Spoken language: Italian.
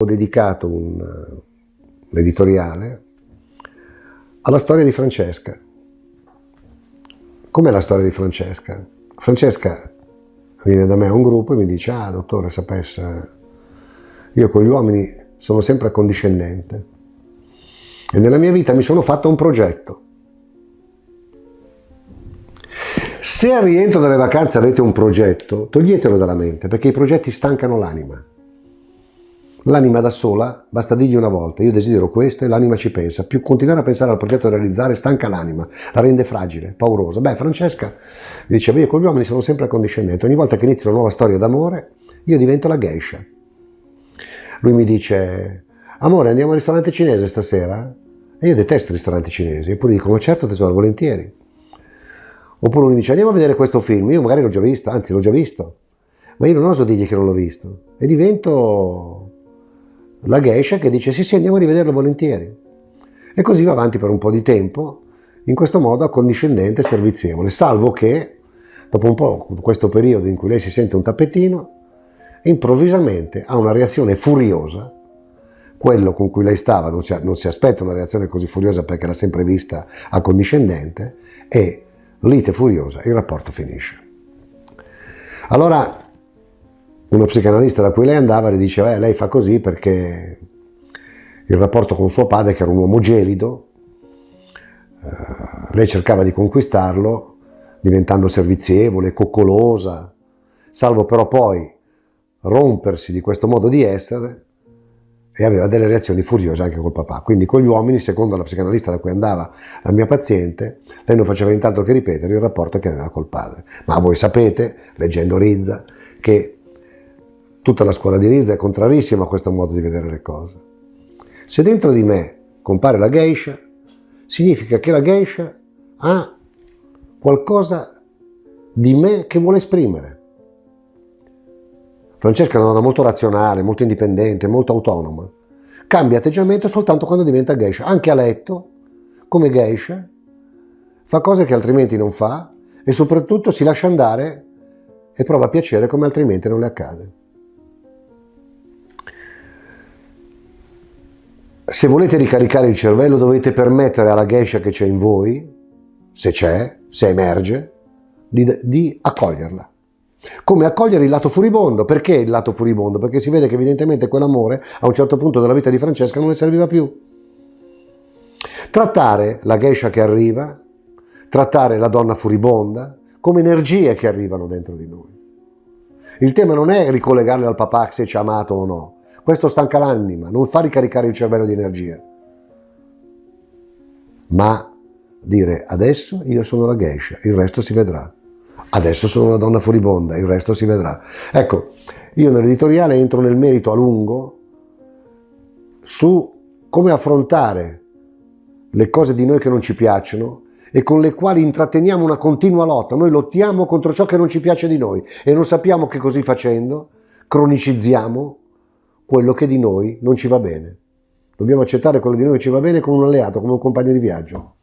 Ho dedicato un, un editoriale alla storia di Francesca. Com'è la storia di Francesca? Francesca viene da me a un gruppo e mi dice, ah dottore sapesse, io con gli uomini sono sempre accondiscendente e nella mia vita mi sono fatto un progetto. Se al rientro dalle vacanze avete un progetto, toglietelo dalla mente perché i progetti stancano l'anima. L'anima da sola, basta dirgli una volta, io desidero questo e l'anima ci pensa. Più continuare a pensare al progetto da realizzare stanca l'anima, la rende fragile, paurosa. Beh, Francesca diceva, io con gli uomini sono sempre accondiscendente. Ogni volta che inizio una nuova storia d'amore, io divento la geisha. Lui mi dice, amore andiamo al ristorante cinese stasera? E io detesto i ristoranti cinesi. Eppure dico, ma certo tesoro, volentieri. Oppure lui mi dice, andiamo a vedere questo film. Io magari l'ho già visto, anzi l'ho già visto. Ma io non oso dirgli che non l'ho visto. E divento la geisha che dice sì sì andiamo a rivederlo volentieri. E così va avanti per un po' di tempo, in questo modo accondiscendente e servizievole, salvo che dopo un po' questo periodo in cui lei si sente un tappetino, improvvisamente ha una reazione furiosa, quello con cui lei stava non si, non si aspetta una reazione così furiosa perché l'ha sempre vista accondiscendente, e lite furiosa, il rapporto finisce. Allora uno psicanalista da cui lei andava le diceva eh, lei fa così perché il rapporto con suo padre che era un uomo gelido eh, lei cercava di conquistarlo diventando servizievole, coccolosa salvo però poi rompersi di questo modo di essere e aveva delle reazioni furiose anche col papà. Quindi con gli uomini, secondo la psicanalista da cui andava la mia paziente, lei non faceva nient'altro che ripetere il rapporto che aveva col padre. Ma voi sapete, leggendo Rizza, che Tutta la scuola di Rizza è contrarissima a questo modo di vedere le cose. Se dentro di me compare la geisha, significa che la geisha ha qualcosa di me che vuole esprimere. Francesca è una donna molto razionale, molto indipendente, molto autonoma. Cambia atteggiamento soltanto quando diventa geisha. Anche a letto, come geisha, fa cose che altrimenti non fa e soprattutto si lascia andare e prova piacere come altrimenti non le accade. Se volete ricaricare il cervello dovete permettere alla geisha che c'è in voi, se c'è, se emerge, di, di, accoglierla. Come accogliere il lato furibondo. Perché il lato furibondo? Perché si vede che evidentemente quell'amore a un certo punto della vita di Francesca non le serviva più. Trattare la geisha che arriva, trattare la donna furibonda come energie che arrivano dentro di noi. Il tema non è ricollegarle al papà se ci ha amato o no, questo stanca l'anima, non fa ricaricare il cervello di energia. Ma dire adesso io sono la geisha, il resto si vedrà. Adesso sono una donna furibonda, il resto si vedrà. Ecco, io nell'editoriale entro nel merito a lungo su come affrontare le cose di noi che non ci piacciono e con le quali intratteniamo una continua lotta. Noi lottiamo contro ciò che non ci piace di noi e non sappiamo che così facendo cronicizziamo quello che di noi non ci va bene. Dobbiamo accettare quello di noi che ci va bene come un alleato, come un compagno di viaggio.